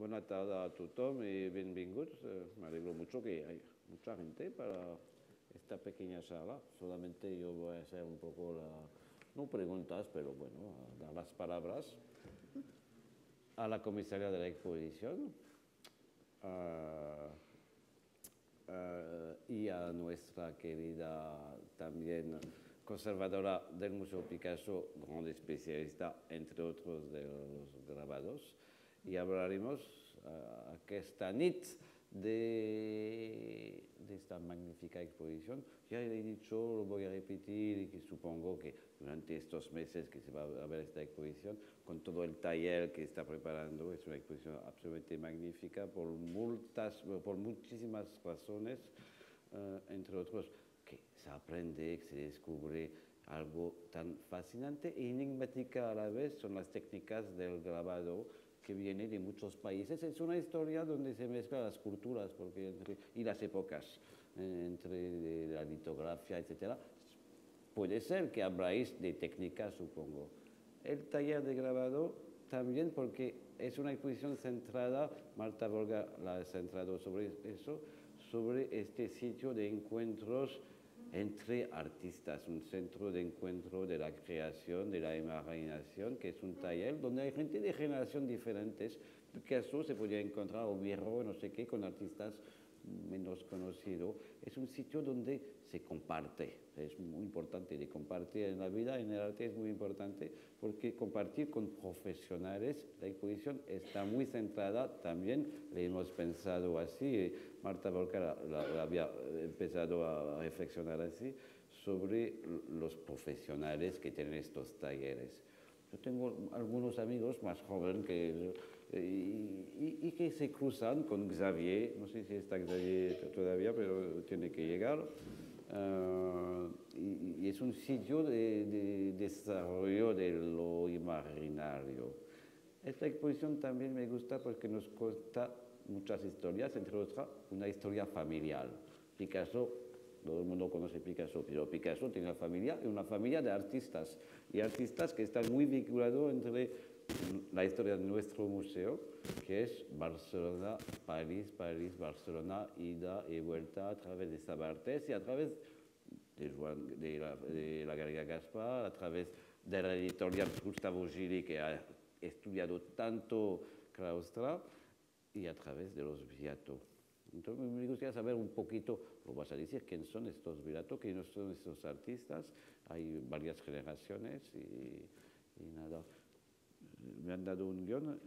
Buenas tardes a todos y bienvenidos. Eh, me alegro mucho que hay mucha gente para esta pequeña sala. Solamente yo voy a hacer un poco la, no preguntas, pero bueno, a dar las palabras a la comisaria de la exposición y a nuestra querida también conservadora del Museo Picasso, gran especialista, entre otros, de los grabados. Y hablaremos uh, aquesta nit de, de, esta magnífica exposición. Ya he dicho, lo voy a repetir, y que supongo que durante estos meses que se va a ver esta exposición, con todo el taller que está preparando, es una exposición absolutamente magnífica por, multas, por muchísimas razones, uh, entre otros que se aprende, que se descubre algo tan fascinante e enigmática a la vez son las técnicas del grabado que viene de muchos países. Es una historia donde se mezclan las culturas porque y las épocas, eh, entre la litografía, etc. Puede ser que habláis de técnicas, supongo. El taller de grabado también porque es una exposición centrada, Marta Volga la ha centrado sobre eso, sobre este sitio de encuentros entre artistas, un centro de encuentro de la creación, de la imaginación, que es un taller donde hay gente de generación diferentes. Picasso se podía encontrar, o viejo, no sé qué, con artistas menos conocidos. Es un sitio donde se comparte, es muy importante de compartir en la vida, en el arte es muy importante, porque compartir con profesionales, la exposición está muy centrada también, le hemos pensado así, Marta Volca la, había empezado a reflexionar así, sobre los profesionales que tienen estos talleres. Yo tengo algunos amigos más jóvenes que, y, y, que se cruzan con Xavier, no sé si está Xavier todavía, pero tiene que llegar. Uh, y, y, es un sitio de, de, desarrollo de lo imaginario. Esta exposición también me gusta porque nos cuenta muchas historias, entre otras una historia familiar. Picasso, todo el mundo conoce Picasso, pero Picasso tiene una familia, una familia de artistas, y artistas que están muy vinculados entre la historia de nuestro museo, que es Barcelona, París, París, Barcelona, ida y vuelta a través de Sabartés y a través de, Juan, de, la, de la Galería Gaspar, a través de la editorial Gustavo Gili, que ha estudiado tanto claustra, y a través de los Viato. Entonces me gustaría saber un poquito, lo vas a decir, quién son estos Viato, quiénes son estos artistas. Hay varias generaciones y nada me han dado un guion.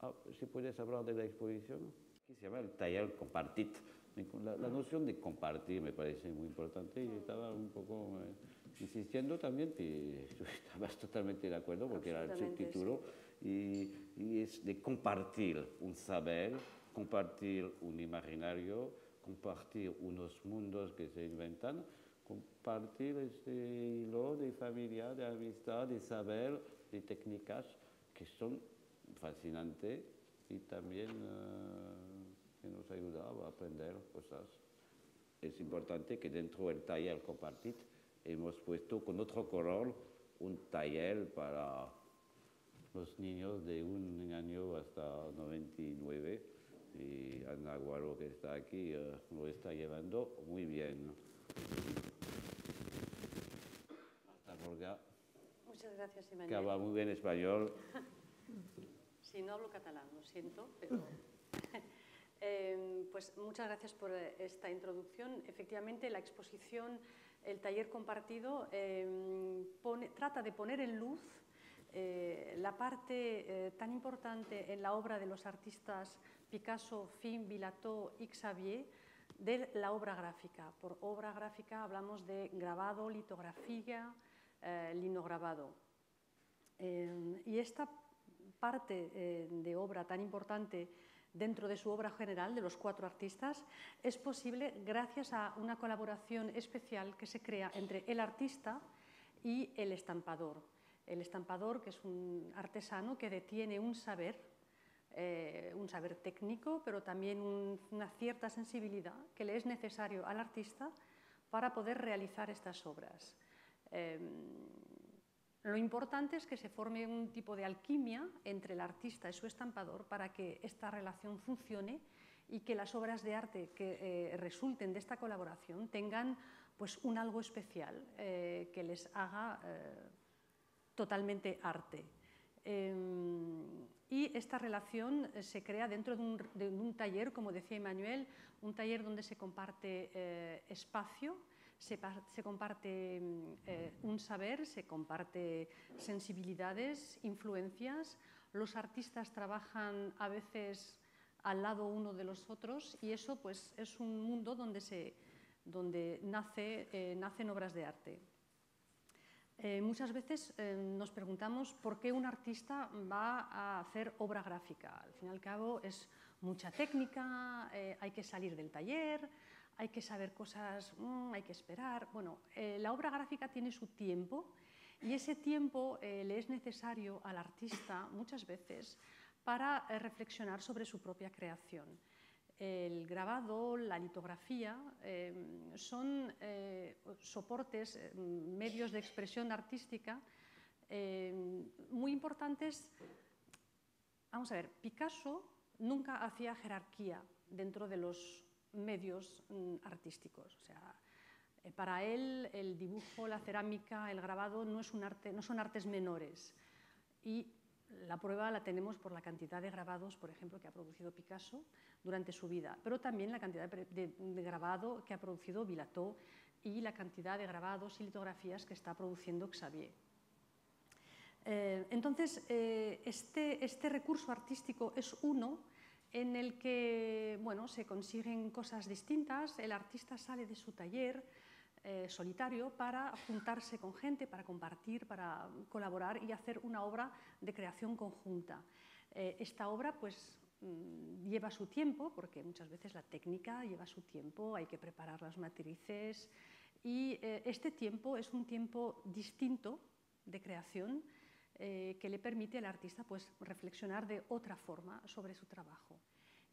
Ah, si puedes hablar de la exposición, que se llama el taller compartit. La, la, noción de compartir me parece muy importante y estaba un poco eh, insistiendo también, que estabas totalmente de acuerdo porque era el título, y, y, es de compartir un saber, compartir un imaginario, compartir unos mundos que se inventan, compartir este hilo de familia, de amistad, de saber, de técnicas que son fascinantes y también uh, que nos ayudan a aprender cosas. Es importante que dentro del taller compartir hemos puesto con otro color un taller para los niños de un año hasta 99 y Ana Guaro que está aquí uh, lo está llevando muy bien. Hasta. Muchas gracias, Emanuel. Que habla muy bien español. Sí, no hablo catalán, lo siento, pero... eh, pues muchas gracias por esta introducción. Efectivamente, la exposición, el taller compartido, eh, pone, trata de poner en luz eh, la parte eh, tan importante en la obra de los artistas Picasso, Fim, Vilato y Xavier de la obra gráfica. Por obra gráfica hablamos de grabado, litografía, eh, linograbado. Eh, y esta parte eh, de obra tan importante dentro de su obra general de los cuatro artistas es posible gracias a una colaboración especial que se crea entre el artista y el estampador. El estampador, que es un artesano que detiene un saber, eh, un saber técnico, pero también un, una cierta sensibilidad que le es necesario al artista para poder realizar estas obras. Eh, Lo importante es que se forme un tipo de alquimia entre el artista y su estampador para que esta relación funcione y que las obras de arte que eh, resulten de esta colaboración tengan pues, un algo especial eh, que les haga eh, totalmente arte. Em, y esta relación se crea dentro de un, taller, como decía Emmanuel, un taller donde se comparte espacio, se, se comparte un saber, se comparte sensibilidades, influencias. Los artistas trabajan a veces al lado uno de los otros y eso pues, es un mundo donde, se, donde nace, eh, nacen obras de arte. Eh, muchas veces eh, nos preguntamos por qué un artista va a hacer obra gráfica. Al fin y al cabo es mucha técnica, hay que salir del taller, hay que saber cosas, mm, hay que esperar. Bueno, la obra gráfica tiene su tiempo y ese tiempo le es necesario al artista muchas veces para eh, reflexionar sobre su propia creación. El grabado, la litografía, eh, son eh, soportes, medios de expresión artística muy importantes. Vamos a ver, Picasso nunca hacía jerarquía dentro de los medios mm, artísticos. O sea, para él el dibujo, la cerámica, el grabado no, es un arte, no son artes menores. Y la prueba la tenemos por la cantidad de grabados, por ejemplo, que ha producido Picasso durante su vida, pero también la cantidad de, grabado que ha producido Vilato y la cantidad de grabados y litografías que está produciendo Xavier. Eh, entonces, eh, este, este, recurso artístico es uno en el que bueno, se consiguen cosas distintas, el artista sale de su taller, eh, solitario para juntarse con gente, para compartir, para colaborar y hacer una obra de creación conjunta. Eh, esta obra pues mm, lleva su tiempo, porque muchas veces la técnica lleva su tiempo, hay que preparar las matrices y eh, este tiempo es un tiempo distinto de creación que le permite al artista pues, reflexionar de otra forma sobre su trabajo.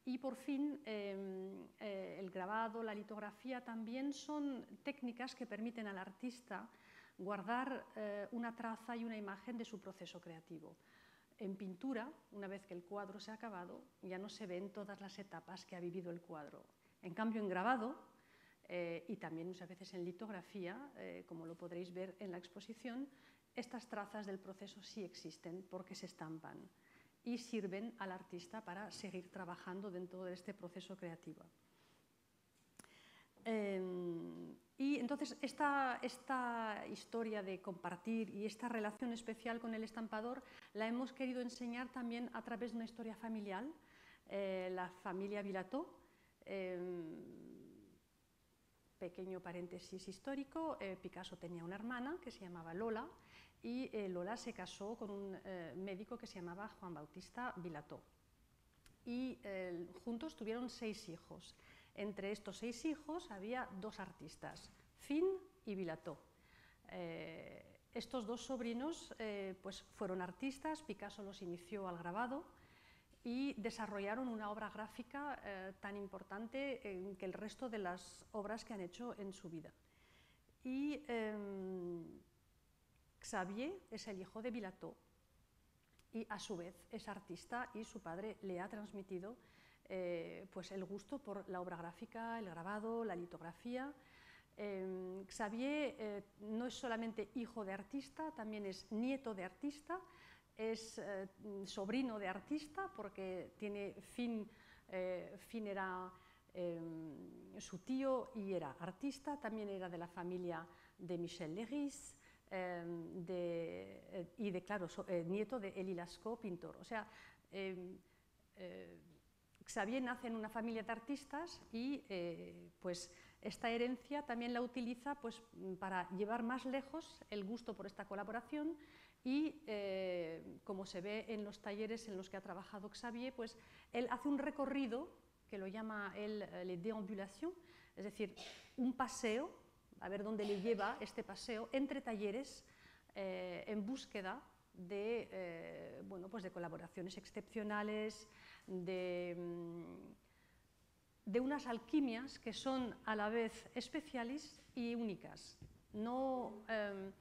Y por fin, em, eh, el grabado, la litografía también son técnicas que permiten al artista guardar eh, una traza y una imagen de su proceso creativo. En pintura, una vez que el cuadro se ha acabado, ya no se ven todas las etapas que ha vivido el cuadro. En cambio, en grabado, eh, y también muchas veces en litografía, como lo podréis ver en la exposición, estas trazas del proceso sí existen porque se estampan y sirven al artista para seguir trabajando dentro de este proceso creativo. Em, y entonces esta, esta, historia de compartir y esta relación especial con el estampador la hemos querido enseñar también a través de una historia familiar, eh, la familia Vilató. Em, pequeño paréntesis histórico, eh, Picasso tenía una hermana que se llamaba Lola, y eh, Lola se casó con un eh, médico que se llamaba Juan Bautista Vilató. Y juntos tuvieron seis hijos. Entre estos seis hijos había dos artistas, Fin y Vilató. estos dos sobrinos pues fueron artistas, Picasso los inició al grabado y desarrollaron una obra gráfica tan importante que el resto de las obras que han hecho en su vida. Y em, Xavier es el hijo de Vilató y a su vez es artista y su padre le ha transmitido eh, pues el gusto por la obra gráfica, el grabado, la litografía. Em, Xavier eh, no es solamente hijo de artista, también es nieto de artista, es eh, sobrino de artista porque tiene fin, fin era em, su tío y era artista, también era de la familia de Michel Léris, Em, eh, y de, claro, eh, nieto de Elie Lascaux, pintor. O sea, em, eh, Xavier nace en una familia de artistas y pues esta herencia también la utiliza pues, para llevar más lejos el gusto por esta colaboración y como se ve en los talleres en los que ha trabajado Xavier, pues él hace un recorrido que lo llama él les déambulations, es decir, un paseo a ver dónde le lleva este paseo entre talleres eh, en búsqueda de, eh, bueno, pues de colaboraciones excepcionales, de, mm, de, unas alquimias que son a la vez especiales y únicas. No, em,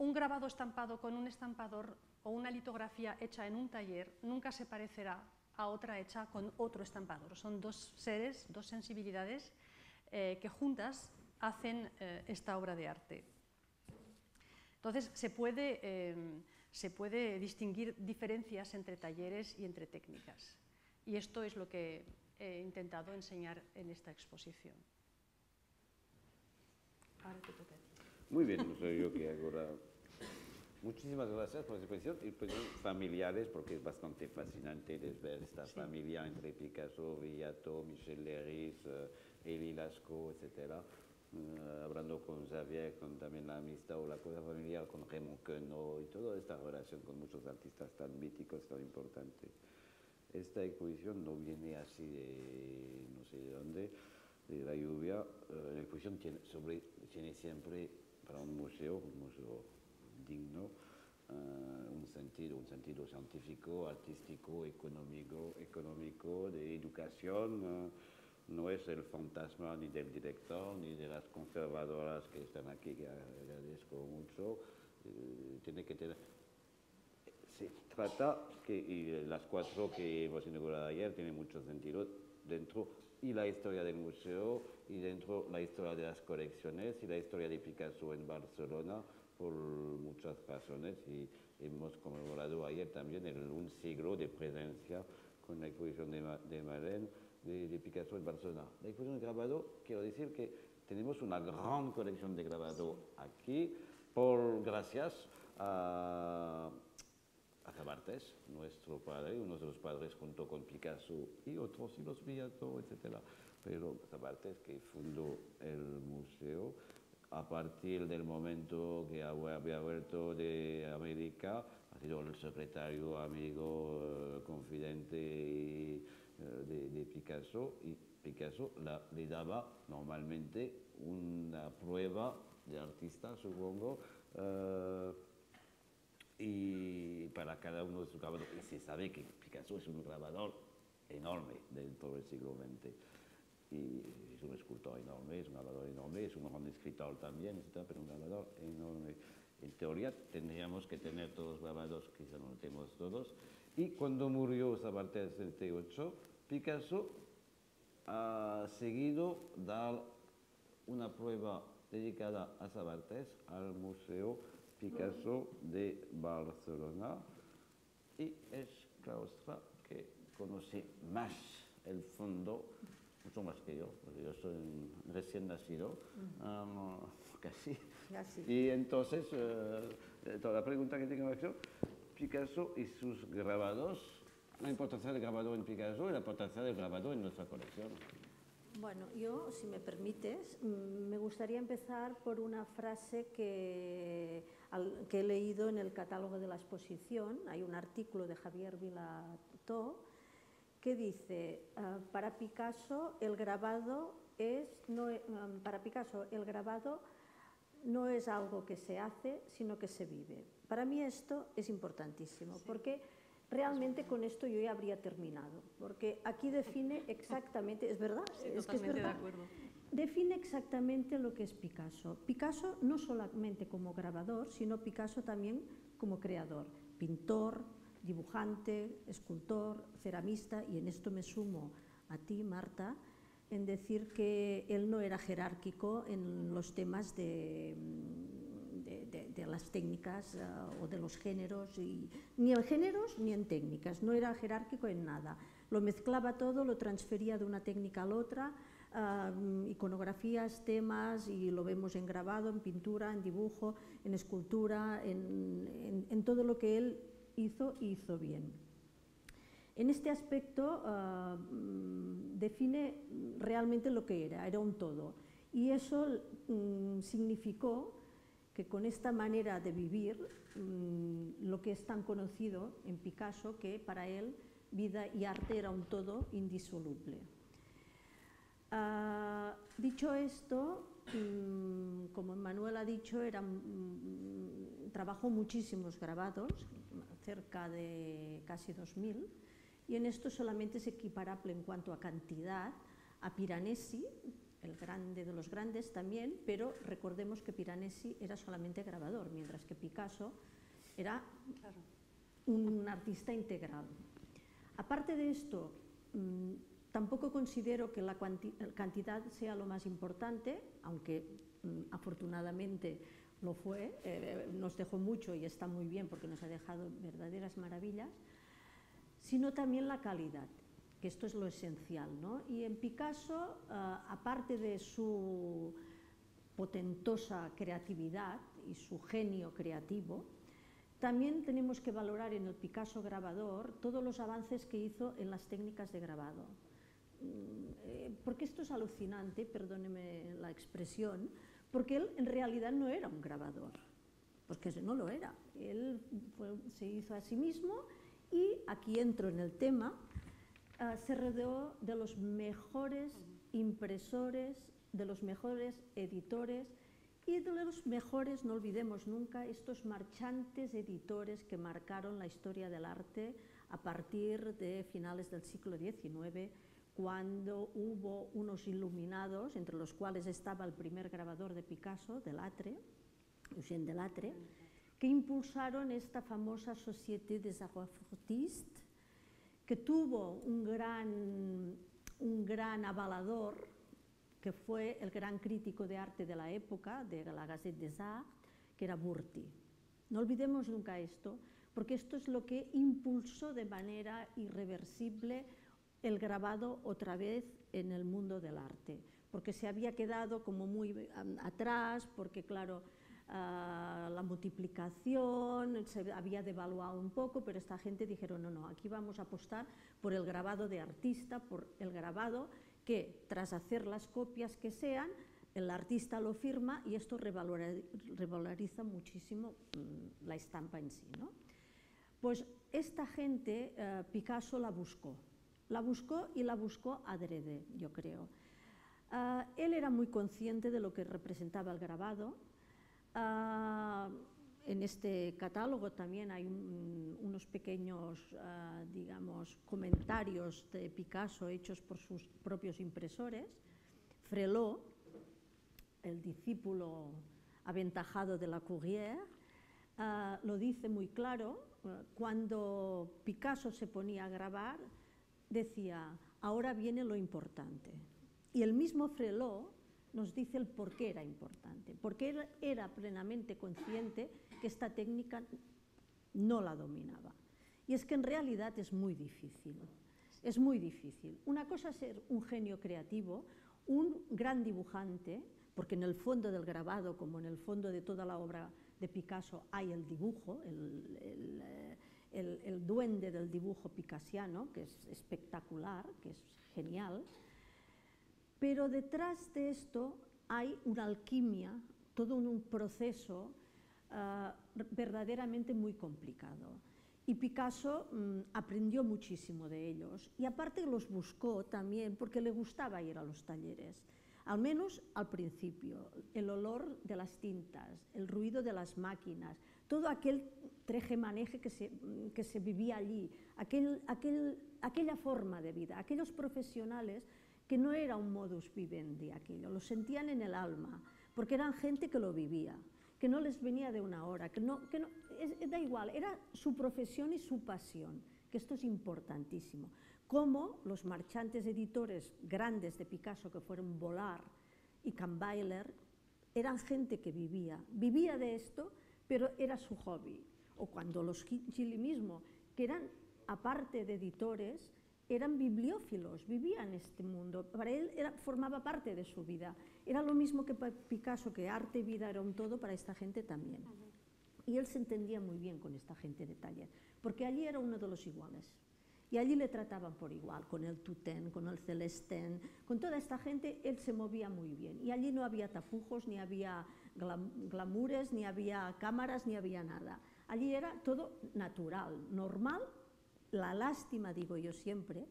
un grabado estampado con un estampador o una litografía hecha en un taller nunca se parecerá a otra hecha con otro estampador. Son dos seres, dos sensibilidades eh, que juntas hacen eh, esta obra de arte. Entonces, se puede, eh, se puede distinguir diferencias entre talleres y entre técnicas. Y esto es lo que he intentado enseñar en esta exposición. Ahora te toca. Muy bien, no soy yo que ahora Muchísimas gracias por la exposición y pues, familiares porque es bastante fascinante ver esta familia entre Picasso, Villato, Michel Leris, uh, Elie Lascaux, etc. Uh, hablando con Xavier, con también la amistad o la cosa familiar con Raymond Queneau y toda esta relación con muchos artistas tan míticos, tan importantes. Esta exposición no viene así de no sé de dónde, de la lluvia. Uh, la exposición tiene, sobre, tiene siempre para un museo, un museo digno, uh, un sentido, un sentido científico, artístico, económico, económico de educación. No es el fantasma ni del director ni de las conservadoras que están aquí, que agradezco mucho. Uh, tiene que tener. Se trata que, las cuatro que hemos inaugurado ayer, tienen mucho sentido dentro y la historia del museo y dentro la historia de las colecciones y la historia de Picasso en Barcelona por muchas razones y hemos conmemorado ayer también el, un siglo de presencia con la exposición de, de de, Picasso en Barcelona. La exposición de grabado, quiero decir que tenemos una gran colección de grabado aquí, por gracias a, a nuestro padre, uno de los padres junto con Picasso y otros, y los Villato, etc. Pero Cabartes que fundó el museo, a partir del momento que había vuelto de América, ha sido el secretario, amigo, eh, confidente eh, de, Picasso, y Picasso le daba normalmente una prueba de artista, supongo, eh, y para cada uno de sus grabadores. Y se sabe que Picasso es un grabador enorme dentro del siglo XX es un escultor enorme, es un grabador enorme, es un gran escritor también, etc., pero un grabador enorme. En teoría tendríamos que tener todos grabados, quizá no lo tenemos todos. Y cuando murió Sabater en 78, Picasso ha seguido dar una prueba dedicada a Sabartés al Museo Picasso de Barcelona y es claustra que conoce más el fondo mucho más que yo, porque yo soy recién nacido, casi. Y entonces, eh, toda la pregunta que tengo aquí, Picasso y sus grabados, la importancia del grabado en Picasso y la importancia del grabado en nuestra colección. Bueno, yo, si me permites, mm, me gustaría empezar por una frase que, que he leído en el catálogo de la exposición. Hay un artículo de Javier Vilató que dice, ah, para Picasso el grabado es, no, e, um, para Picasso el grabado no es algo que se hace, sino que se vive. Para mí esto es importantísimo, porque realmente con esto yo ya habría terminado, porque aquí define exactamente, es verdad, es que es verdad, define exactamente lo que es Picasso. Picasso no solamente como grabador, sino Picasso también como creador, pintor, dibujante, escultor, ceramista, y en esto me sumo a ti, Marta, en decir que él no era jerárquico en los temas de, de, las técnicas eh, o de los géneros, y, ni en géneros ni en técnicas, no era jerárquico en nada. Lo mezclaba todo, lo transfería de una técnica a la otra, eh, iconografías, temas, y lo vemos en grabado, en pintura, en dibujo, en escultura, en, en todo lo que él hizo y hizo bien. En este aspecto ah, mm, define realmente lo que era, era un todo. Y eso mm, significó que con esta manera de vivir, mm, lo que es tan conocido en Picasso, que para él vida y arte era un todo indisoluble. Ah, dicho esto, como Manuel ha dicho, era, trabajó muchísimos grabados, cerca de casi 2.000, y en esto solamente es equiparable en cuanto a cantidad a Piranesi, el grande de los grandes también, pero recordemos que Piranesi era solamente grabador, mientras que Picasso era un artista integral. Aparte de esto, mm, tampoco considero que la cantidad sea lo más importante, aunque mm, afortunadamente lo fue, eh, nos dejó mucho y está muy bien porque nos ha dejado verdaderas maravillas, sino también la calidad que esto es lo esencial. ¿no? Y en Picasso, eh, aparte de su potentosa creatividad y su genio creativo, también tenemos que valorar en el Picasso grabador todos los avances que hizo en las técnicas de grabado. Mm, eh, porque esto es alucinante, perdóneme la expresión, porque él en realidad no era un grabador, porque no lo era. Él se hizo a sí mismo y aquí entro en el tema, Ah, se rodeó de los mejores impresores, de los mejores editores y de los mejores, no olvidemos nunca, estos marchantes editores que marcaron la historia del arte a partir de finales del siglo XIX, cuando hubo unos iluminados, entre los cuales estaba el primer grabador de Picasso, Delatre, Eugène Delatre, que impulsaron esta famosa Société des Arts que tuvo un gran, un gran avalador, que fue el gran crítico de arte de la época, de la Gazette des Arts, que era Burti. No olvidemos nunca esto, porque esto es lo que impulsó de manera irreversible el grabado otra vez en el mundo del arte, porque se había quedado como muy atrás, porque claro, la multiplicación, se había devaluado un poco, pero esta gente dijeron, no, no, aquí vamos a apostar por el grabado de artista, por el grabado que tras hacer las copias que sean, el artista lo firma y esto revaloriza muchísimo mm, la estampa en sí. ¿no? Pues esta gente, eh, Picasso la buscó, la buscó y la buscó adrede, yo creo. Eh, él era muy consciente de lo que representaba el grabado, Ah, en este catálogo también hay unos pequeños, ah, digamos, comentarios de Picasso hechos por sus propios impresores. Frelot, el discípulo aventajado de la Courrière, ah, lo dice muy claro. Cuando Picasso se ponía a grabar, decía, ahora viene lo importante. Y el mismo Frelot nos dice el por qué era importante, porque él era plenamente consciente que esta técnica no la dominaba. Y es que en realidad es muy difícil, es muy difícil. Una cosa es ser un genio creativo, un gran dibujante, porque en el fondo del grabado, como en el fondo de toda la obra de Picasso, hay el dibujo, el duende del dibujo picasiano, que es espectacular, que es genial, pero detrás de esto hay una alquimia, todo un proceso ah, verdaderamente muy complicado. Y Picasso mm, aprendió muchísimo de ellos. Y aparte los buscó también porque le gustaba ir a los talleres, al menos al principio, el olor de las tintas, el ruido de las máquinas, todo aquel treje-maneje que se, que se vivía allí, aquel, aquel, aquella forma de vida, aquellos profesionales que no era un modus vivendi aquello, lo sentían en el alma, porque eran gente que lo vivía, que no les venía de una hora, que no, que no da igual, era su profesión y su pasión, que esto es importantísimo. Como los marchantes editores grandes de Picasso que fueron Volar y Kahnweiler, eran gente que vivía, vivía de esto, pero era su hobby. O cuando los Gili mismo, que eran, aparte de editores, eran bibliófilos, vivían este mundo. Para él formaba parte de su vida. Era lo mismo que Picasso, que arte y vida era un todo, para esta gente también. Y él se entendía muy bien con esta gente de taller, porque allí era uno de los iguales. Y allí le trataban por igual, con el Tutén, con el Celestén, con toda esta gente, él se movía muy bien. Y allí no había tapujos, ni había glamures, ni había cámaras, ni había nada. Allí era todo natural, normal la lástima, digo yo siempre,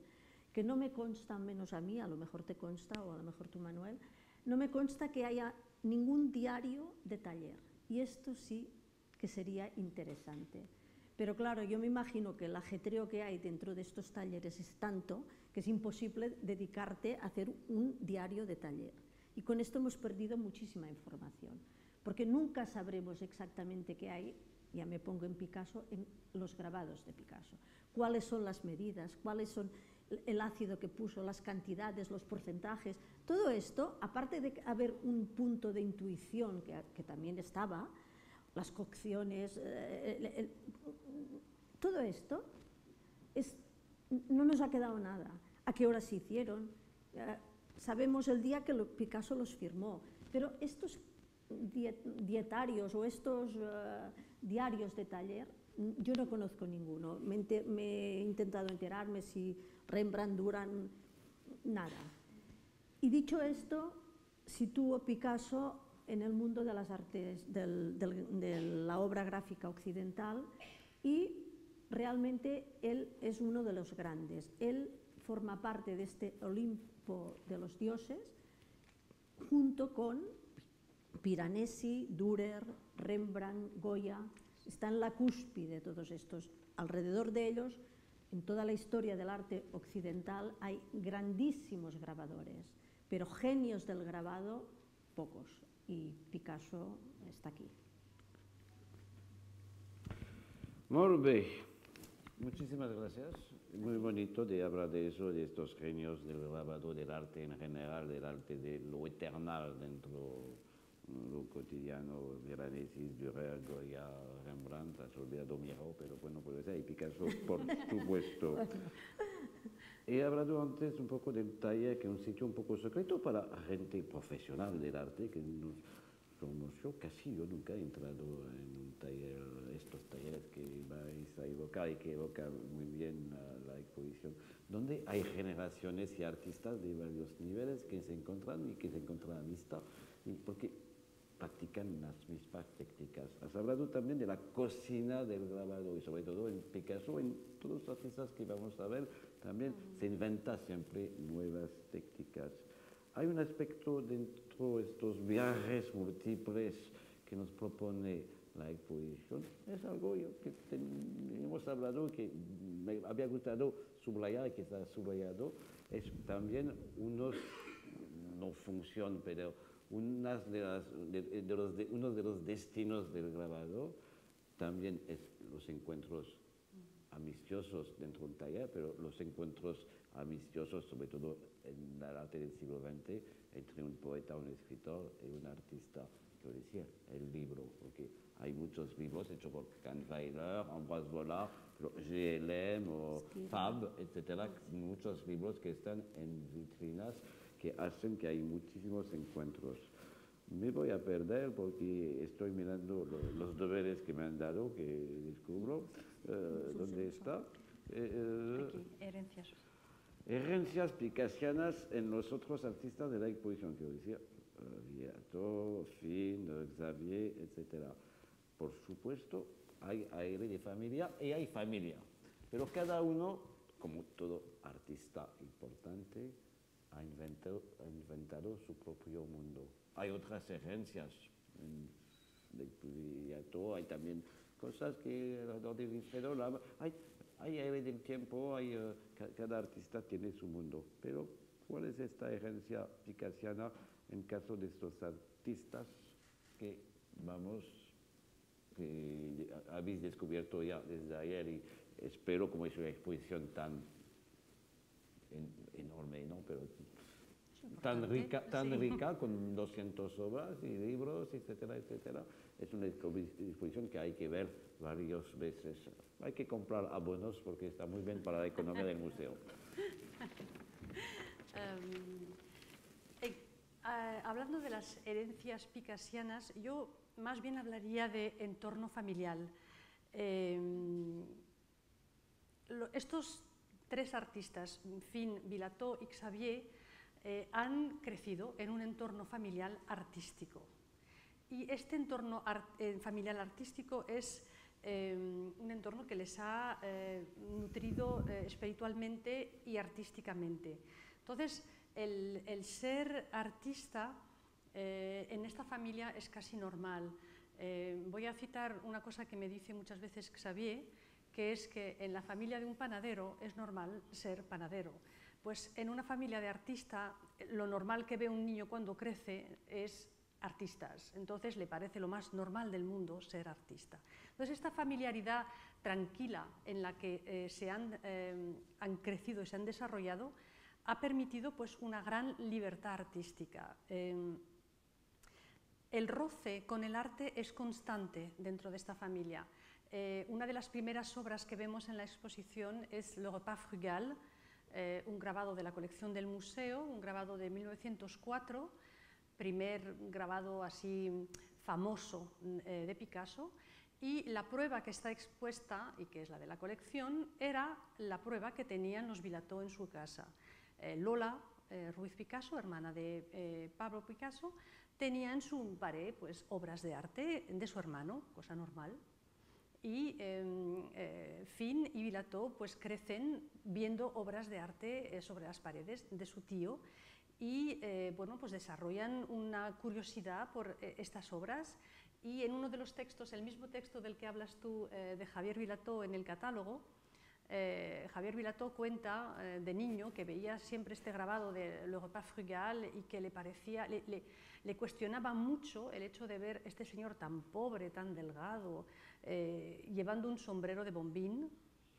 que no me consta, menos a mí, a lo mejor te consta o a lo mejor tú, Manuel, no me consta que haya ningún diario de taller. Y esto sí que sería interesante. Pero claro, yo me imagino que el ajetreo que hay dentro de estos talleres es tanto que es imposible dedicarte a hacer un diario de taller. Y con esto hemos perdido muchísima información, porque nunca sabremos exactamente qué hay, ya me pongo en Picasso, en los grabados de Picasso. Cuáles son las medidas, cuáles son el ácido que puso, las cantidades, los porcentajes, todo esto, aparte de haber un punto de intuición que, también estaba, las cocciones, eh, todo esto, es, no nos ha quedado nada. ¿A qué hora se hicieron? Sabemos el día que Picasso los firmó, pero estos dietarios o estos eh, diarios de taller, yo no conozco ninguno. Me, me, he intentado enterarme si Rembrandt duran nada. Y dicho esto, sitúo Picasso en el mundo de las artes, de la obra gráfica occidental y realmente él es uno de los grandes. Él forma parte de este Olimpo de los dioses junto con Piranesi, Dürer, Rembrandt, Goya, está en la cúspide de todos estos. Alrededor de ellos, en toda la historia del arte occidental, hay grandísimos grabadores, pero genios del grabado, pocos. Y Picasso está aquí. Bien. Muchísimas gracias. Muy bonito de hablar de eso, de estos genios del grabado, del arte en general, del arte de lo eternal dentro lo cotidiano, Veranesi, Dürer, Goya, Rembrandt, has olvidado Miro, pero bueno, puede ser, y Picasso, por supuesto. He hablado antes un poco del taller, que es un sitio un poco secreto para gente profesional del arte, que nos yo, casi yo nunca he entrado en un taller, estos talleres que vais a evocar y que evocan muy bien la, exposición, donde hay generaciones y artistas de varios niveles que se encuentran y que se encuentran amistad, porque practican las mismas técnicas. Has hablado también de la cocina del grabado y sobre todo en Picasso, en todos los artistas que vamos a ver, también se inventa siempre nuevas técnicas. Hay un aspecto dentro de estos viajes múltiples que nos propone la exposición. Es algo que hemos hablado que me había gustado subrayar que está subrayado. Es también unos, no función, pero unas de las, de, los uno de los destinos del grabado también es los encuentros amistosos dentro de un taller, pero los encuentros amistosos, sobre todo en el arte del siglo XX, entre un poeta, un escritor y un artista. Quiero decir, el libro, porque hay muchos libros hechos por Kahnweiler, Ambroise Vollard, GLM o Fab, etcétera, muchos libros que están en vitrinas que hacen que hay muchísimos encuentros. Me voy a perder porque estoy mirando los, deberes que me han dado, que descubro. Eh, ¿Dónde está? Eh, eh, Aquí, herencias. Herencias picasianas en los otros artistas de la exposición, quiero decir, Viato, Finn, Xavier, etc. Por supuesto, hay aire de familia y hay familia, pero cada uno, como todo artista importante, ha inventado, su propio mundo. Hay otras herencias de todo, hay también cosas que alrededor de hay, hay del tiempo, uh, cada artista tiene su mundo, pero ¿cuál es esta herencia picasiana en caso de estos artistas que vamos, habéis descubierto ya desde ayer y espero como es una exposición tan enorme, ¿no? Tan rica, tan rica con 200 obras y libros, etcétera, etcétera. Es una exposición que hay que ver varias veces. Hay que comprar abonos porque está muy bien para la economía del museo. Em, eh, hablando de las herencias picasianas, yo más bien hablaría de entorno familiar. Em, estos tres artistas, Finn, Vilató y Xavier, eh, han crecido en un entorno familiar artístico. Y este entorno eh, familiar artístico es eh, un entorno que les ha nutrido espiritualmente y artísticamente. Entonces, el, el ser artista en esta familia es casi normal. voy a citar una cosa que me dice muchas veces Xavier, que es que en la familia de un panadero es normal ser panadero. Pues en una familia de artista, lo normal que ve un niño cuando crece es artistas, entonces le parece lo más normal del mundo ser artista. Entonces esta familiaridad tranquila en la que eh, se han, eh, han, crecido y se han desarrollado ha permitido pues, una gran libertad artística. Eh, el roce con el arte es constante dentro de esta familia. una de las primeras obras que vemos en la exposición es Le repas frugal, un grabado de la colección del museo, un grabado de 1904, primer grabado así famoso eh, de Picasso, y la prueba que está expuesta, y que es la de la colección, era la prueba que tenían los Vilató en su casa. Eh, Lola eh, Ruiz Picasso, hermana de Pablo Picasso, tenía en su pared pues, obras de arte de su hermano, cosa normal, y em, Finn y Vilató pues, crecen viendo obras de arte sobre las paredes de su tío y eh, bueno, pues desarrollan una curiosidad por eh, estas obras. Y en uno de los textos, el mismo texto del que hablas tú eh, de Javier Vilató en el catálogo, Javier Vilató cuenta de niño que veía siempre este grabado de Le repas frugal y que le parecía, le, cuestionaba mucho el hecho de ver este señor tan pobre, tan delgado, llevando un sombrero de bombín,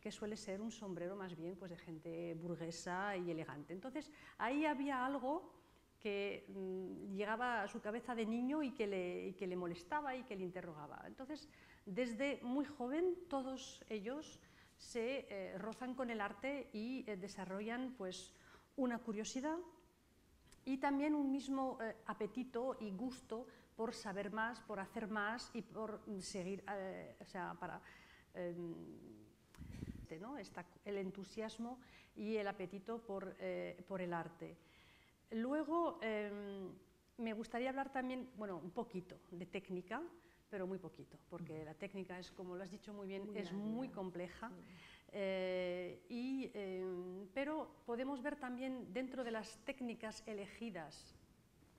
que suele ser un sombrero más bien pues, de gente burguesa y elegante. Entonces, ahí había algo que mm, llegaba a su cabeza de niño y que, le, molestaba y que le interrogaba. Entonces, desde muy joven, todos ellos se eh, rozan con el arte y eh, desarrollan pues, una curiosidad y también un mismo eh, apetito y gusto por saber más, por hacer más y por seguir, o sea, para em, ¿no? el entusiasmo y el apetito por, eh, por el arte. Luego, em, me gustaría hablar también, bueno, un poquito de técnica, pero muy poquito, porque la técnica es, como lo has dicho muy bien, es muy compleja. Eh, y, em, pero podemos ver también dentro de las técnicas elegidas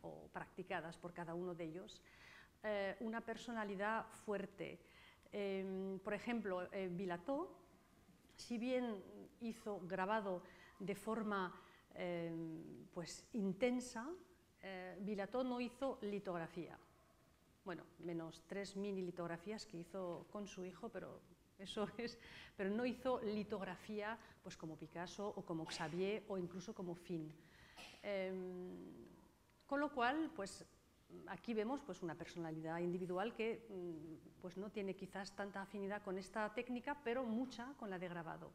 o practicadas por cada uno de ellos, eh, una personalidad fuerte. Em, por ejemplo, Vilató si bien hizo grabado de forma eh, pues, intensa, eh, no hizo litografía. Bueno, menos tres mini litografías que hizo con su hijo, pero eso es, pero no hizo litografía pues como Picasso o como Xavier o incluso como Finn. Em, con lo cual, pues aquí vemos pues, una personalidad individual que mm, pues, no tiene quizás tanta afinidad con esta técnica, pero mucha con la de grabado.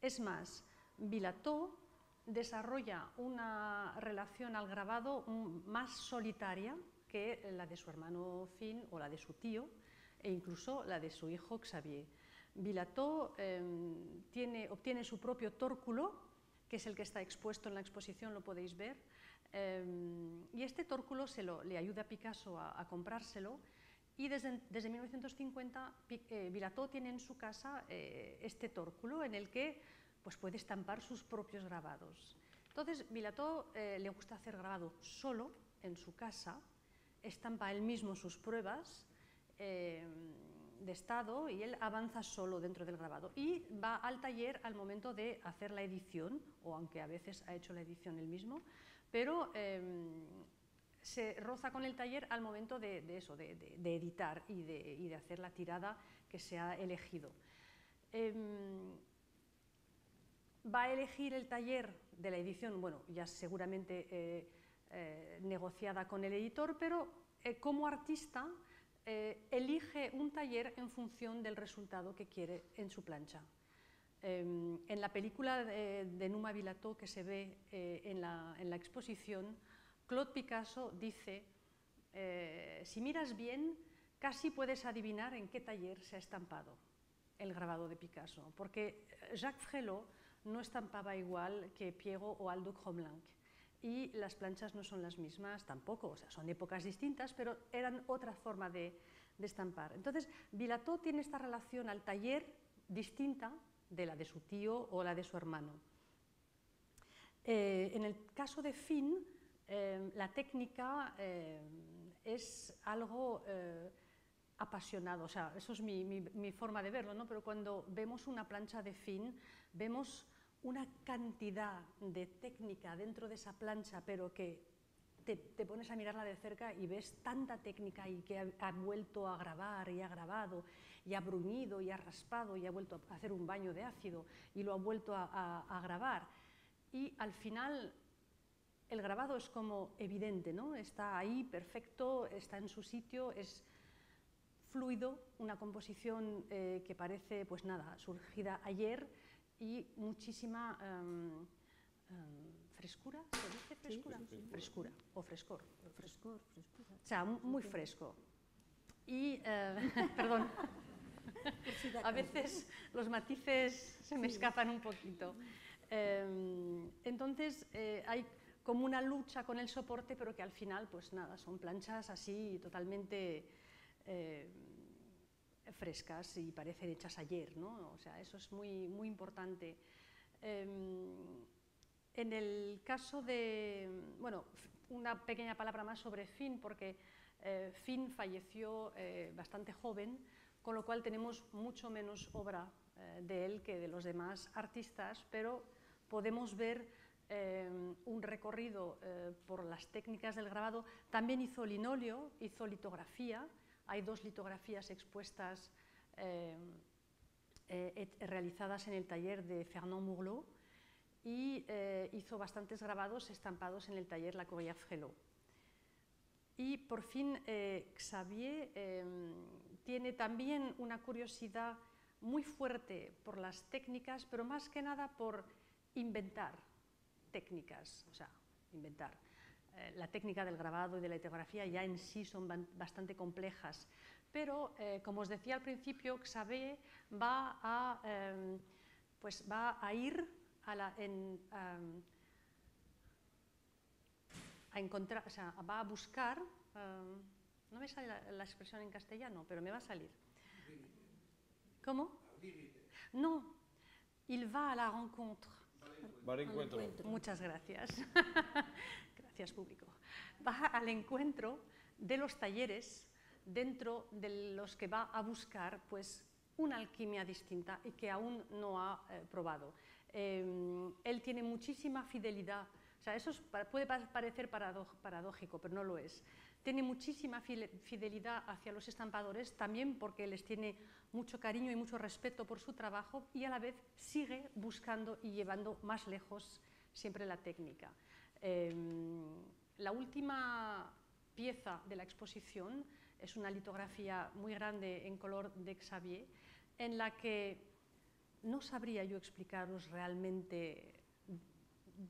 Es más, Vilató desarrolla una relación al grabado más solitaria que la de su hermano Finn o la de su tío, e incluso la de su hijo Xavier. Vilató em, tiene, obtiene su propio tórculo, que es el que está expuesto en la exposición, lo podéis ver, Em, y este tórculo se lo, le ayuda a Picasso a, comprárselo y desde, desde 1950 eh, Vilató tiene en su casa eh, este tórculo en el que pues, puede estampar sus propios grabados. Entonces, Vilató eh, le gusta hacer grabado solo en su casa, estampa él mismo sus pruebas em, de estado y él avanza solo dentro del grabado y va al taller al momento de hacer la edición, o aunque a veces ha hecho la edición él mismo, pero em, se roza con el taller al momento de, eso, de, editar y, de, hacer la tirada que se ha elegido. Em, va a elegir el taller de la edición, bueno, ya seguramente eh, eh, negociada con el editor, pero eh, como artista elige un taller en función del resultado que quiere en su plancha. Em, en la película de, Numa Vilató que se ve eh, en, la, exposición, Claude Picasso dice, eh, si miras bien, casi puedes adivinar en qué taller se ha estampado el grabado de Picasso, porque Jacques Frelot no estampaba igual que Piego o Aldo Cromlanc y las planchas no son las mismas tampoco, o sea, son épocas distintas, pero eran otra forma de, de estampar. Entonces, Vilató tiene esta relación al taller distinta de la de su tío o la de su hermano. Eh, en el caso de Finn, eh, la técnica eh, es algo apasionado, o sea, eso es mi, forma de verlo, ¿no? pero cuando vemos una plancha de Finn, vemos una cantidad de técnica dentro de esa plancha, pero que te, pones a mirarla de cerca y ves tanta técnica y que ha, vuelto a grabar y ha grabado y ha bruñido y ha raspado y ha vuelto a hacer un baño de ácido y lo ha vuelto a, grabar. Y al final el grabado es como evidente, ¿no? está ahí perfecto, está en su sitio, es fluido, una composición eh, que parece, pues nada, surgida ayer y muchísima em, em, frescura, ¿se dice frescura? Frescura o frescor. Frescor, frescura. O sea, muy fresco. Y, eh, perdón, a veces los matices se me escapan un poquito. Em, entonces, eh, hay como una lucha con el soporte, pero que al final, pues nada, son planchas así totalmente eh, frescas y parecen hechas ayer, ¿no? O sea, eso es muy, muy importante. Em, en el caso de, bueno, una pequeña palabra más sobre Finn, porque eh, Finn falleció eh, bastante joven, con lo cual tenemos mucho menos obra eh, de él que de los demás artistas, pero podemos ver un recorrido por las técnicas del grabado. También hizo linóleo, hizo litografía, hay dos litografías expuestas realizadas en el taller de Fernand Mourlot, y eh, hizo bastantes grabados estampados en el taller La Courrière Frelot. Y por fin eh, Xavier em, tiene también una curiosidad muy fuerte por las técnicas, pero más que nada por inventar técnicas, o sea, inventar. Eh, la técnica del grabado y de la litografía ya en sí son bastante complejas, pero como os decía al principio, Xavier va a, em, pues va a ir a, encontrar, o sea, va a buscar, no me sale la, expresión en castellano, pero me va a salir. ¿Cómo? No, il va a la rencontre. Va al encuentro. Muchas gracias. Va al encuentro de los talleres dentro de los que va a buscar pues, una alquimia distinta y que aún no ha eh, probado. Em, él tiene muchísima fidelidad, o sea, eso puede parecer paradójico, pero no lo es. Tiene muchísima fidelidad hacia los estampadores, también porque les tiene mucho cariño y mucho respeto por su trabajo y a la vez sigue buscando y llevando más lejos siempre la técnica. Em, la última pieza de la exposición es una litografía muy grande en color de Xavier, en la que no sabría yo explicaros realmente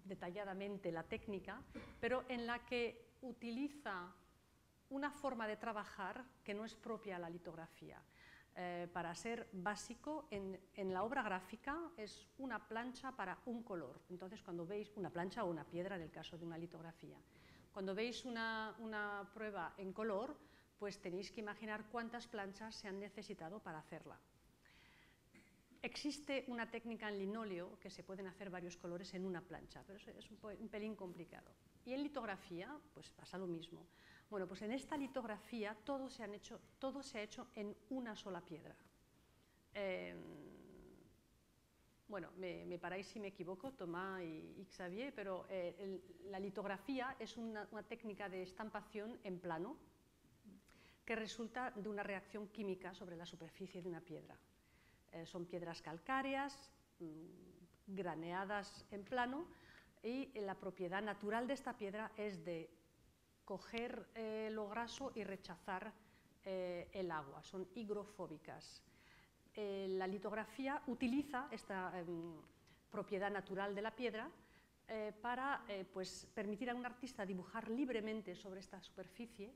detalladamente la técnica, pero en la que utiliza una forma de trabajar que no es propia a la litografía. Eh, para ser básico, en, la obra gráfica es una plancha para un color. Entonces, cuando veis una plancha o una piedra, en el caso de una litografía, cuando veis una, una prueba en color, pues tenéis que imaginar cuántas planchas se han necesitado para hacerla. Existe una técnica en linóleo que se pueden hacer varios colores en una plancha, pero es un, pelín complicado. Y en litografía, pues pasa lo mismo. Bueno, pues en esta litografía todo se, han hecho, todo se ha hecho en una sola piedra. Em, bueno, me, paráis si me equivoco, Tomás y, Xavier, pero eh, la litografía es una, una técnica de estampación en plano que resulta de una reacción química sobre la superficie de una piedra. Eh, son piedras calcáreas, mm, graneadas en plano, y la propiedad natural de esta piedra es de coger eh, lo graso y rechazar eh, el agua, son higrofóbicas. la litografía utiliza esta em, propiedad natural de la piedra para pues, permitir a un artista dibujar libremente sobre esta superficie,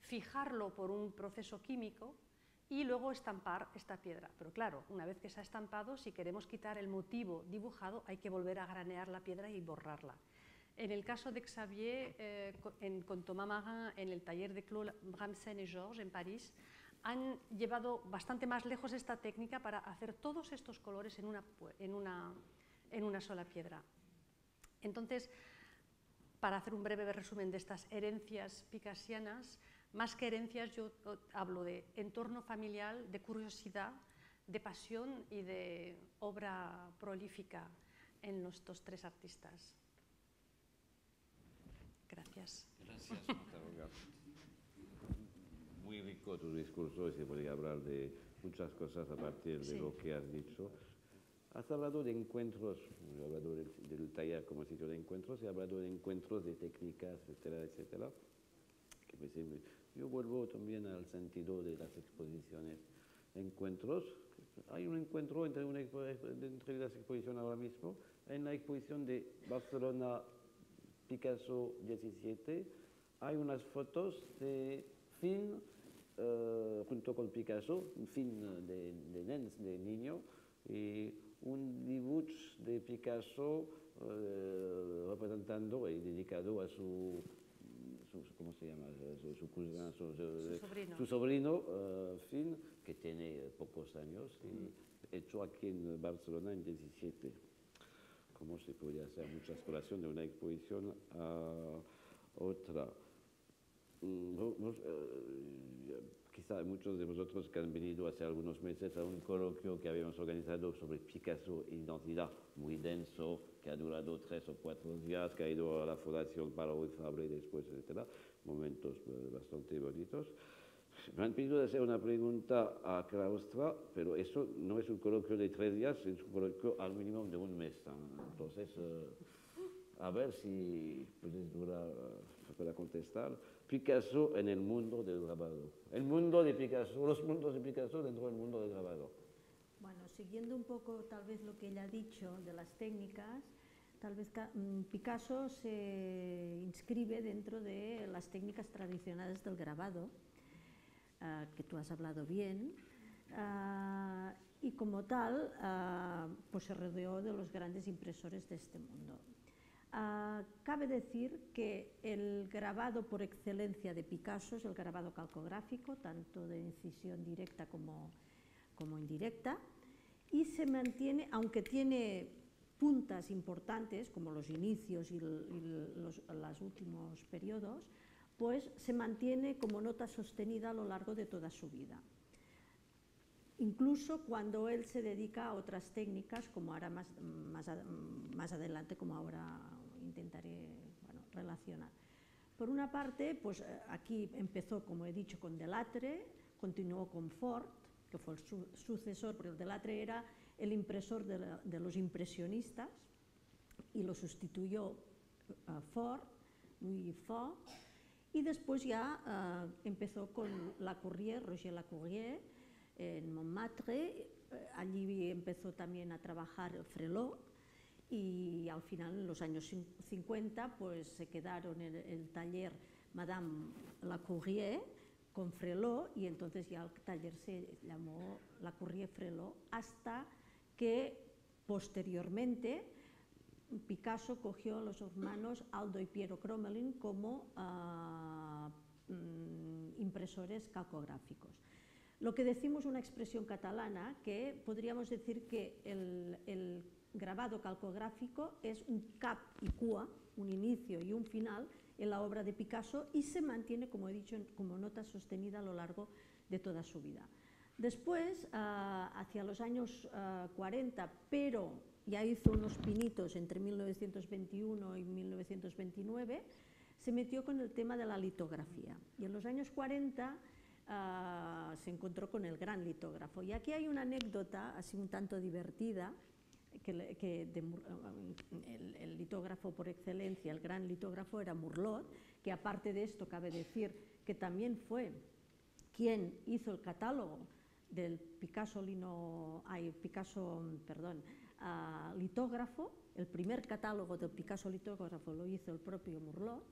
fijarlo por un proceso químico y luego estampar esta piedra. Pero claro, una vez que se ha estampado, si queremos quitar el motivo dibujado, hay que volver a granear la piedra y borrarla. En el caso de Xavier, eh, con Thomas Marin, en el taller de Claude Bramsen y Georges en París, han llevado bastante más lejos esta técnica para hacer todos estos colores en una, en una, en una sola piedra. Entonces, para hacer un breve resumen de estas herencias picasianas, más que herencias, yo hablo de entorno familiar, de curiosidad, de pasión y de obra prolífica. en estos tres artistas. Gracias. Gracias, Muy rico tu discurso y se podría hablar de muchas cosas a partir de lo que has dicho. Has hablado de encuentros, he hablado del, taller como sitio de encuentros, he hablado de encuentros, de técnicas, etcétera, etcétera. yo vuelvo también al sentido de las exposiciones. Encuentros, hay un encuentro entre, una, entre las exposiciones ahora mismo, en la exposición de Barcelona Picasso 17, hay unas fotos de Finn eh, junto con Picasso, un film de, de, de niño, y un dibujo de Picasso eh, representando y dedicado a su, ¿cómo se llama? Su, su, sobrino, su sobrino uh, Finn, que tiene pocos años, y hecho aquí en Barcelona en 17. Como se puede hacer muchas colaciones de una exposición a otra. Mm, eh, quizá muchos de vosotros que han venido hace algunos meses a un coloquio que habíamos organizado sobre Picasso e identidad, muy denso, que ha durado tres o cuatro días, que ha ido a la Fundación para Fable después, etc. Momentos eh, bastante bonitos. Me han pedido hacer una pregunta a Claustra, pero eso no es un coloquio de tres días, es un coloquio al mínimo de un mes. Entonces, eh, a ver si puedes durar, para contestar. Picasso en el mundo del grabado. El mundo de Picasso, los mundos de Picasso dentro del mundo del grabado. Bueno, siguiendo un poco tal vez lo que ella ha dicho de las técnicas, tal vez mm, Picasso se inscribe dentro de las técnicas tradicionales del grabado, ah, que tú has hablado bien, ah, y como tal, ah, pues se rodeó de los grandes impresores de este mundo. Cabe decir que el grabado por excelencia de Picasso es el grabado calcográfico, tanto de incisión directa como, como indirecta, y se mantiene, aunque tiene puntas importantes, como los inicios y, los, los últimos periodos, pues se mantiene como nota sostenida a lo largo de toda su vida. Incluso cuando él se dedica a otras técnicas, como ahora más, más, más adelante, como ahora intentaré relacionar. Por una parte, pues aquí empezó, como he dicho, con Delatre, continuó con Ford, que fue el sucesor, porque el Delatre era el impresor de, los impresionistas y lo sustituyó uh, Ford, Louis Ford, y después ya eh, empezó con Lacourrier, Roger Lacourrier, en Montmartre, allí empezó también a trabajar el Frelot, y al final, en los años 50, pues se quedaron en el taller Madame Lacourrier con Frelot y entonces ya el taller se llamó Lacourrier Frelot hasta que posteriormente Picasso cogió a los hermanos Aldo y Piero Cromelin como uh, impresores calcográficos. Lo que decimos una expresión catalana que podríamos decir que el, el grabado calcográfico es un cap y cua, un inicio y un final en la obra de Picasso y se mantiene, como he dicho, como nota sostenida a lo largo de toda su vida. Después, ah, hacia los años 40, ah, pero ya hizo unos pinitos entre 1921 y 1929, se metió con el tema de la litografía. Y en los años 40 ah, se encontró con el gran litógrafo. Y aquí hay una anécdota así un tanto divertida, que, el, litógrafo por excelencia, el gran litógrafo era Murlot, que aparte de esto cabe decir que también fue quien hizo el catálogo del Picasso, lino, ay, Picasso perdón, uh, litógrafo, el primer catálogo del Picasso litógrafo lo hizo el propio Murlot,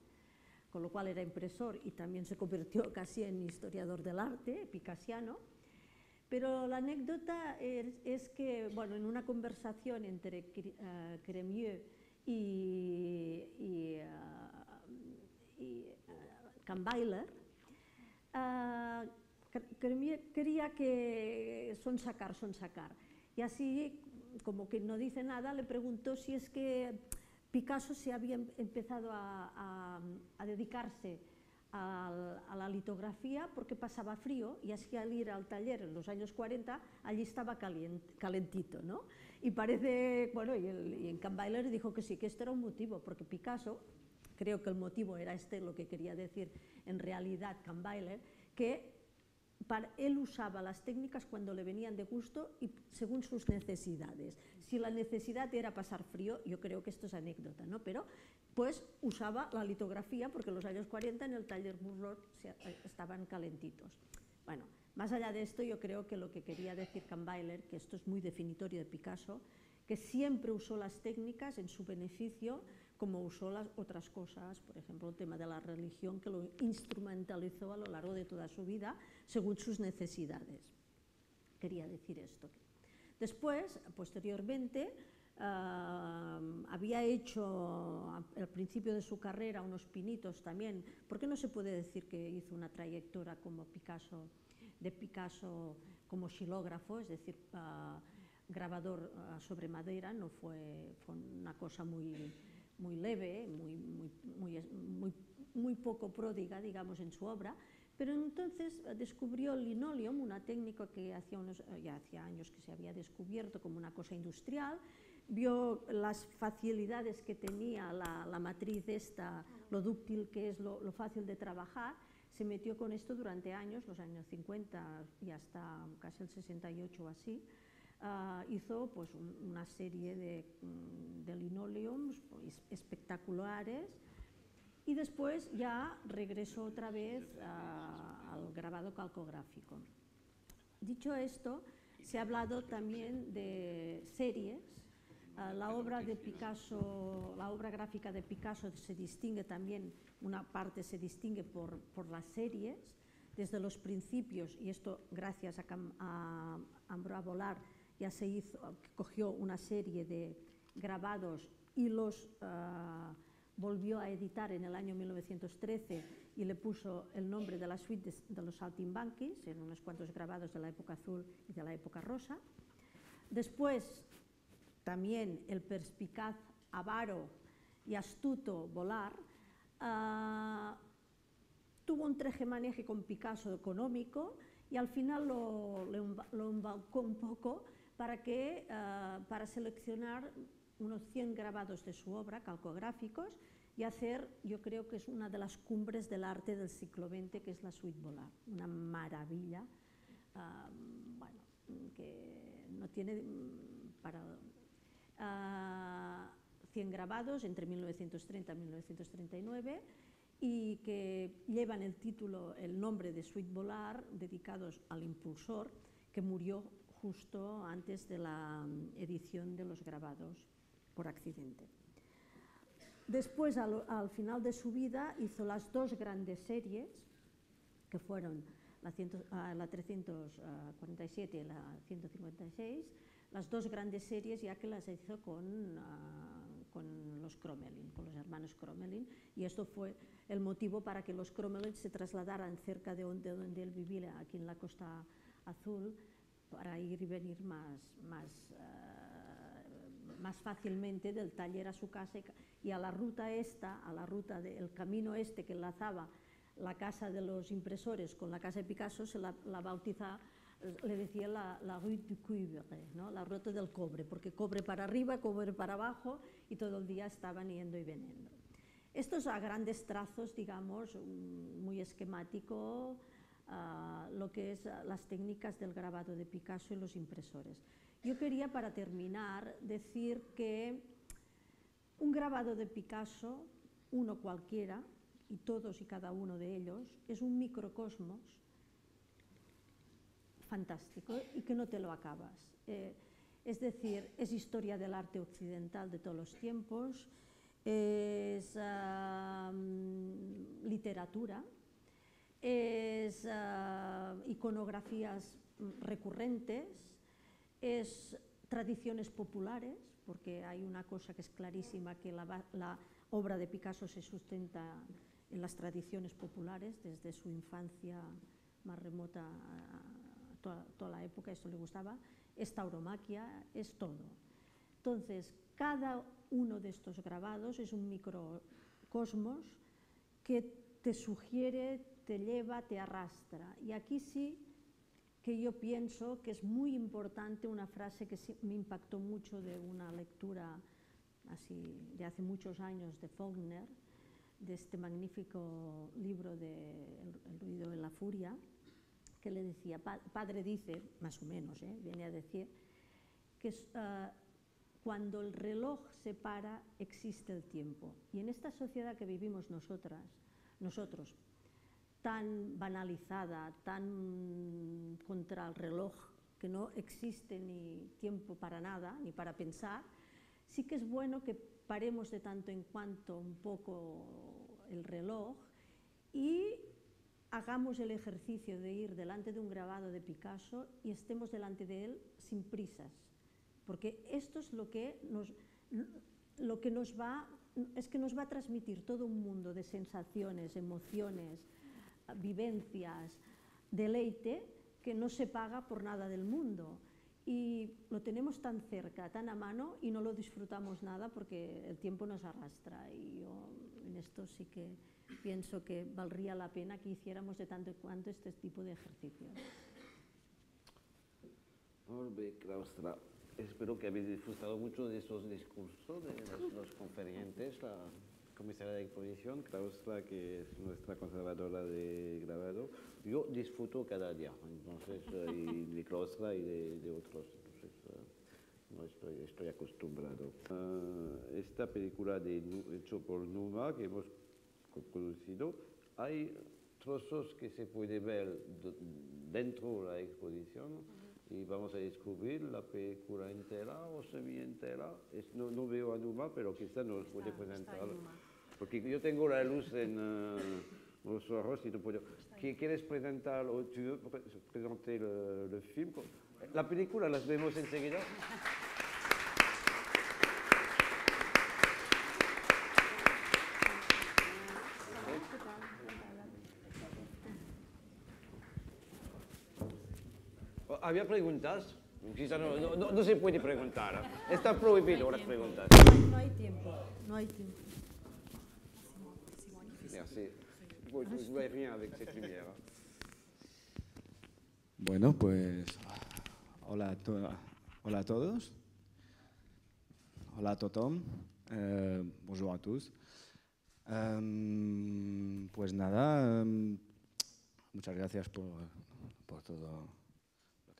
con lo cual era impresor y también se convirtió casi en historiador del arte, picasiano, pero la anécdota es, que, bueno, en una conversación entre uh, Cremieux y, y, uh, quería que son sacar, son sacar. Y así, como que no dice nada, le preguntó si es que Picasso se había empezado a, a dedicarse a la litografía porque pasaba frío y así al ir al taller en los años 40 allí estaba calentito, ¿no? y parece, bueno, y, el, y en Campbell dijo que sí, que este era un motivo, porque Picasso, creo que el motivo era este, lo que quería decir en realidad Campbell, que para, él usaba las técnicas cuando le venían de gusto y según sus necesidades. Si la necesidad era pasar frío, yo creo que esto es anécdota, ¿no? Pero pues usaba la litografía porque en los años 40 en el taller Burlot estaban calentitos. Bueno, más allá de esto, yo creo que lo que quería decir Kahnweiler, que esto es muy definitorio de Picasso, que siempre usó las técnicas en su beneficio, como usó las otras cosas, por ejemplo, el tema de la religión, que lo instrumentalizó a lo largo de toda su vida según sus necesidades. Quería decir esto. Después, posteriormente, uh, había hecho al principio de su carrera unos pinitos también, porque no se puede decir que hizo una trayectoria como Picasso, de Picasso como xilógrafo, es decir, uh, grabador uh, sobre madera, no fue, fue una cosa muy, muy leve, muy, muy, muy, muy, poco pródiga, digamos, en su obra, pero entonces descubrió el linoleum, una técnica que hacía unos, ya hacía años que se había descubierto como una cosa industrial, vio las facilidades que tenía la, la matriz esta, lo dúctil que es, lo, lo, fácil de trabajar, se metió con esto durante años, los años 50 y hasta casi el 68 o así, uh, hizo pues, un, una serie de, de linoleums pues, espectaculares y después ya regresó otra vez al grabado calcográfico. Dicho esto, se ha hablado también de series, Uh, la obra de Picasso, la obra gráfica de Picasso se distingue también, una parte se distingue por, por las series, desde los principios, y esto gracias a, a Ambroise Vollard ya se hizo, cogió una serie de grabados y los uh, volvió a editar en el año 1913 y le puso el nombre de la suite de, de los saltimbanquis, en unos cuantos grabados de la época azul y de la época rosa. Después también el perspicaz, avaro y astuto Volar, uh, tuvo un maneje con Picasso económico y al final lo, lo un poco para, que, uh, para seleccionar unos 100 grabados de su obra, calcográficos, y hacer, yo creo que es una de las cumbres del arte del siglo XX, que es la suite Volar, una maravilla, uh, bueno, que no tiene para uh, 100 grabados entre 1930 y 1939 y que llevan el título, el nombre de Suite Volar, dedicados al impulsor, que murió justo antes de la mm, edición de los grabados por accidente. Después, al, al final de su vida, hizo las dos grandes series, que fueron la, ciento, uh, la 347 y la 156, las dos grandes series ya que las hizo con, uh, con los Cromelin, con los hermanos Cromelin, y esto fue el motivo para que los Cromelin se trasladaran cerca de donde, donde él vivía, aquí en la Costa Azul, para ir y venir más, más, uh, más fácilmente del taller a su casa y a la ruta esta, a la ruta del camino este que enlazaba la casa de los impresores con la casa de Picasso, se la, la bautiza le decía la, la rue du cuivre, ¿no? la ruta del cobre, porque cobre para arriba, cobre para abajo, y todo el día estaban yendo y veniendo. Esto es a grandes trazos, digamos, muy esquemático, lo que es las técnicas del grabado de Picasso y los impresores. Yo quería, para terminar, decir que un grabado de Picasso, uno cualquiera, y todos y cada uno de ellos, es un microcosmos fantástico y que no te lo acabas. Eh, es decir, es historia del arte occidental de todos los tiempos, es literatura, es uh, iconografías recurrentes, es tradiciones populares, porque hay una cosa que es clarísima, que la, obra de Picasso se sustenta en las tradiciones populares desde su infancia más remota toda, toda la época, esto le gustaba, es tauromaquia, es todo. Entonces, cada uno de estos grabados es un microcosmos que te sugiere, te lleva, te arrastra. Y aquí sí que yo pienso que es muy importante, una frase que me impactó mucho de una lectura así de hace muchos años de Faulkner, de este magnífico libro de El, ruido de la furia, que le decía, padre dice, más o menos, ¿eh? viene a decir, que uh, cuando el reloj se para, existe el tiempo. Y en esta sociedad que vivimos nosotras, nosotros, tan banalizada, tan contra el reloj, que no existe ni tiempo para nada, ni para pensar, sí que es bueno que paremos de tanto en cuanto un poco el reloj y hagamos el ejercicio de ir delante de un grabado de Picasso y estemos delante de él sin prisas, porque esto es lo que nos, lo que nos va, es que nos va a transmitir todo un mundo de sensaciones, emociones, vivencias, deleite, que no se paga por nada del mundo. Y lo tenemos tan cerca, tan a mano, y no lo disfrutamos nada porque el tiempo nos arrastra. Y yo en esto sí que pienso que valdría la pena que hiciéramos de tanto en cuanto este tipo de ejercicios. Espero que habéis disfrutado mucho de esos discursos de los, los conferentes, la comisaria de exposición, Claustra, que es nuestra conservadora de grabado. Yo disfruto cada día, entonces, y de Claustra y de, otros, entonces no estoy, estoy acostumbrado. Ah, esta película de, hecho por Numa, que hemos producido, hay trozos que se puede ver dentro de la exposición y vamos a descubrir la película entera o semi entera. no, no, veo a Numa, pero quizá nos puede presentar. Porque yo tengo la luz en uh, los ojos y no puedo. ¿Quieres presentar o tu presenter el, el film? La película las vemos enseguida. ¿Había preguntas? Quizá no, no, no, se puede preguntar. Está prohibido las preguntas. No hay tiempo, no hay tiempo. Rien avec cette lumière. Bueno, pues hola a, to hola a todos. Hola a Totom. Eh, bonjour a tous. Um, pues nada, um, muchas gracias por, por todo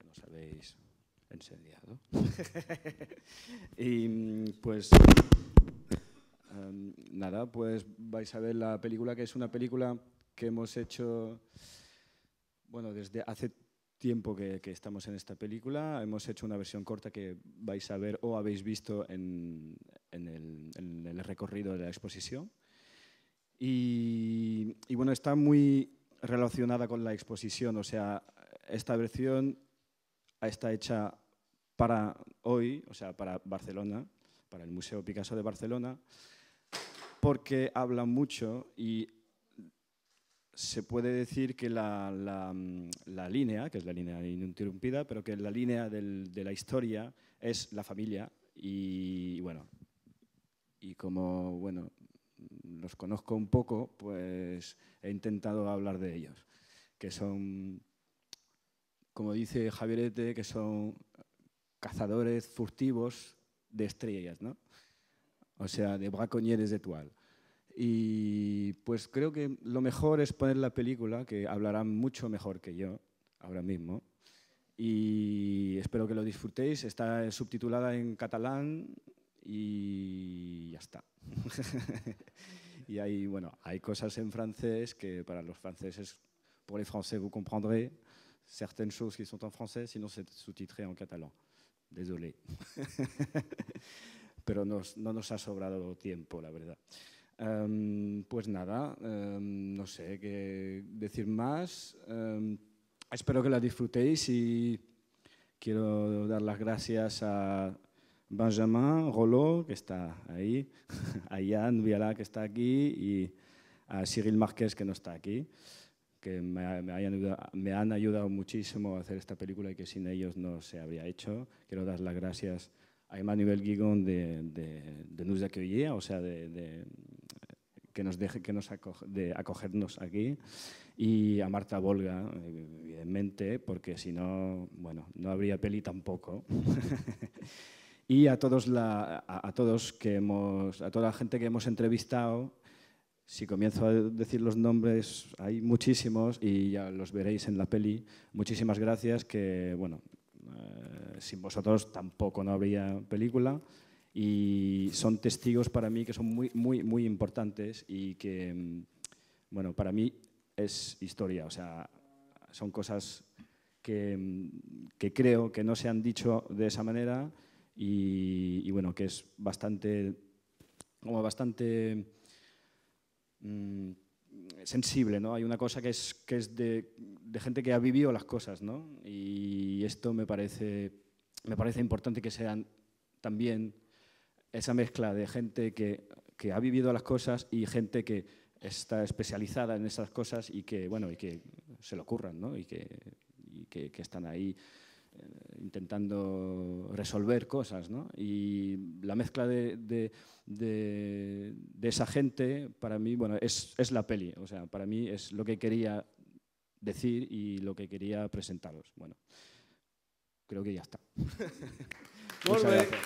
nos habéis enseñado. y pues em, nada, pues vais a ver la película, que es una película que hemos hecho, bueno, desde hace tiempo que, estamos en esta película. Hemos hecho una versión corta que vais a ver o habéis visto en, el, recorrido de la exposición. Y, y, bueno, está muy relacionada con la exposición, o sea, esta versión está hecha para hoy, o sea, para Barcelona, para el Museo Picasso de Barcelona, porque habla mucho y se puede decir que la, la, línea, que es la línea ininterrumpida, pero que la línea de la historia es la familia y, bueno, y como bueno, los conozco un poco, pues he intentado hablar de ellos, que son como dice Javierete, que son cazadores furtivos de estrellas, ¿no? O sea, de braconieres de toile. Y pues creo que lo mejor es poner la película, que hablarán mucho mejor que yo ahora mismo. Y espero que lo disfrutéis. Está subtitulada en catalán y ya está. y hay, bueno, hay cosas en francés que para los franceses, pour les français vous comprendrez, certaines choses qui sont en français, sinon c'est sous-titré en catalán. Désolé. Pero nos, no nos ha sobrado tiempo, la verdad. Um, pues nada, um, no sé qué decir más. Um, espero que la disfrutéis y quiero dar las gracias a Benjamin Rollo, que está ahí, a Yann Viala, que está aquí, y a Cyril Márquez, que no está aquí que me, me, ayudado, me, han ayudado muchísimo a hacer esta película y que sin ellos no se habría hecho. Quiero dar las gracias a Emmanuel Guigon de, de, de nous accueillir, o sea, de, que nos deje que nos acogernos aquí y a Marta Volga, evidentemente, porque si no, bueno, no habría peli tampoco. y a todos, la, a, todos que hemos, a toda la gente que hemos entrevistado, si comienzo a decir los nombres, hay muchísimos y ya los veréis en la peli. Muchísimas gracias, que bueno, eh, sin vosotros tampoco no habría película. Y son testigos para mí que son muy, muy, muy importantes y que, mm, bueno, para mí es historia, o sea, son cosas que, mm, que creo que no se han dicho de esa manera y, bueno, que es bastante, como bastante mm, sensible, ¿no? Hay una cosa que es, que es de, gente que ha vivido las cosas, ¿no? Y esto me parece, me parece importante que sean también esa mezcla de gente que, que, ha vivido las cosas y gente que está especializada en esas cosas y que, bueno, y que se lo ocurran, ¿no? Y que, y que, que están ahí intentando resolver cosas, ¿no? Y la mezcla de, de, de, de, esa gente, para mí, bueno, es, es la peli. O sea, para mí es lo que quería decir y lo que quería presentaros. Bueno, creo que ya está. Muchas gracias.